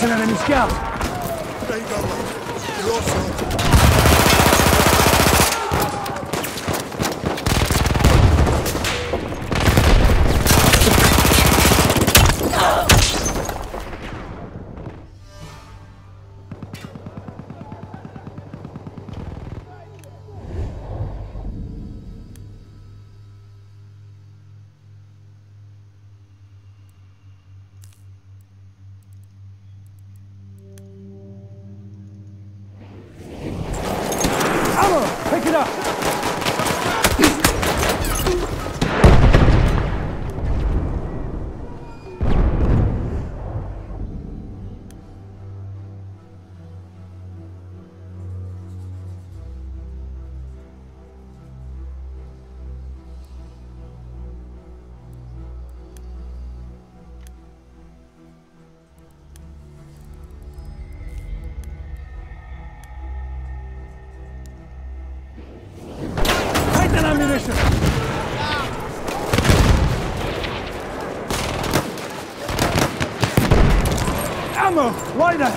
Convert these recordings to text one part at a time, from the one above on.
Listen to the scout. Ammo! Right there!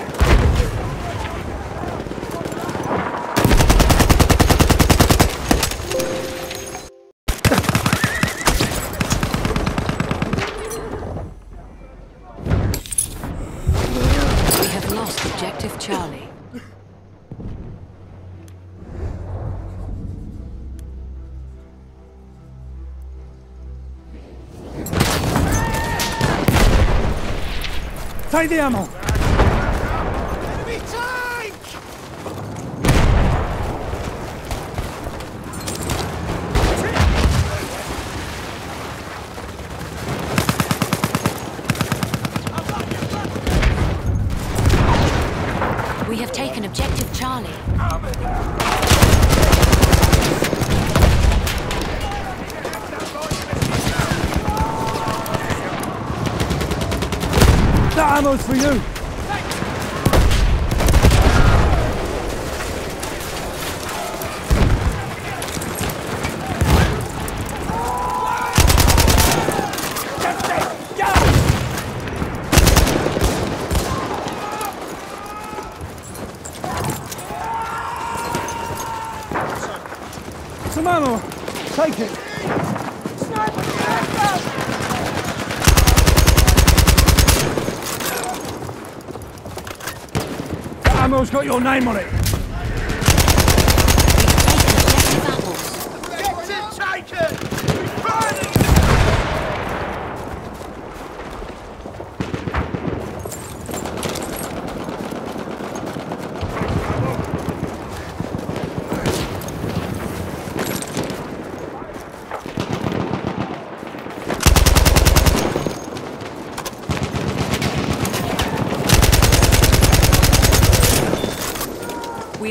We have lost objective Charlie. Take the ammo! We have taken objective Charlie. That ammo's for you! Ammo! Take it! Ammo's got your name on it! We have taken objective apples. Objective taken! Burning!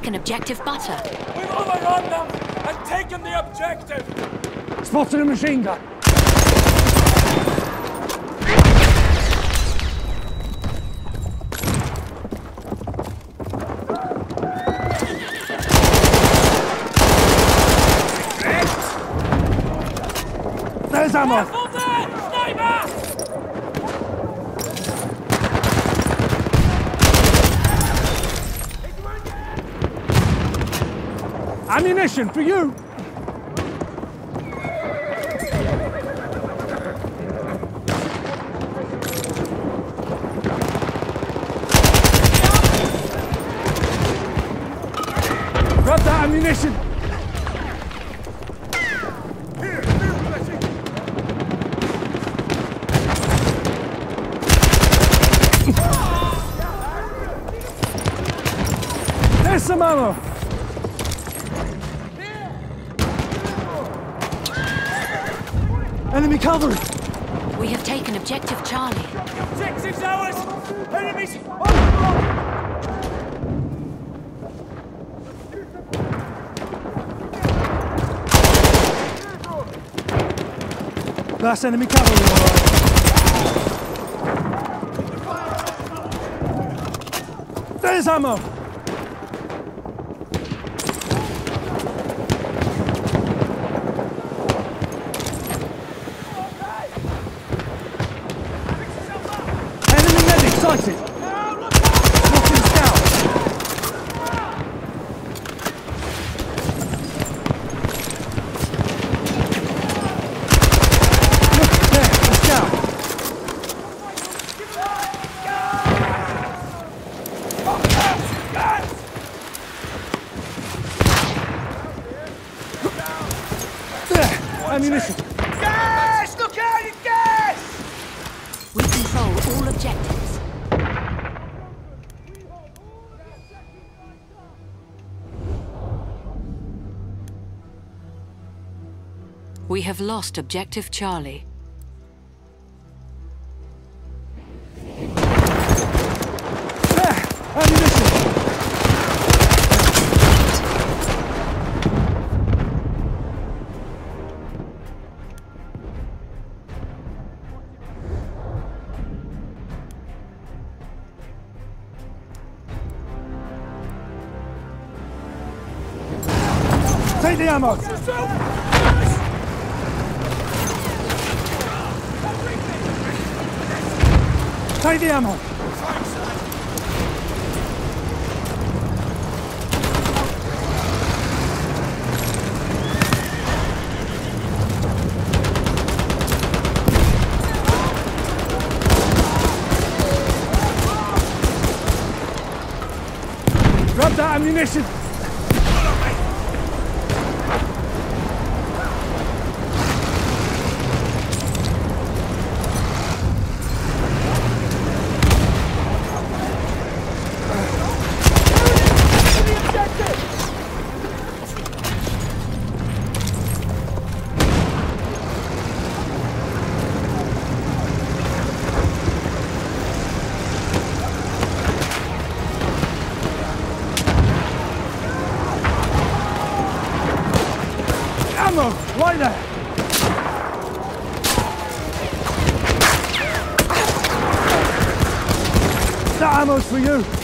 Taken objective butter. We've overrun them and taken the objective! Spotted a machine gun! There's ammo! Careful there! Sniper! Ammunition for you! Grab that ammunition! There's some ammo. Enemy cover. We have taken objective Charlie. Objective's ours! Enemies! Over the line! That's enemy cavalry. There's ammo. Enemy We have lost objective Charlie. Take the ammo. Ammo. Grab that ammunition. Ammo, right there. That ammo's for you.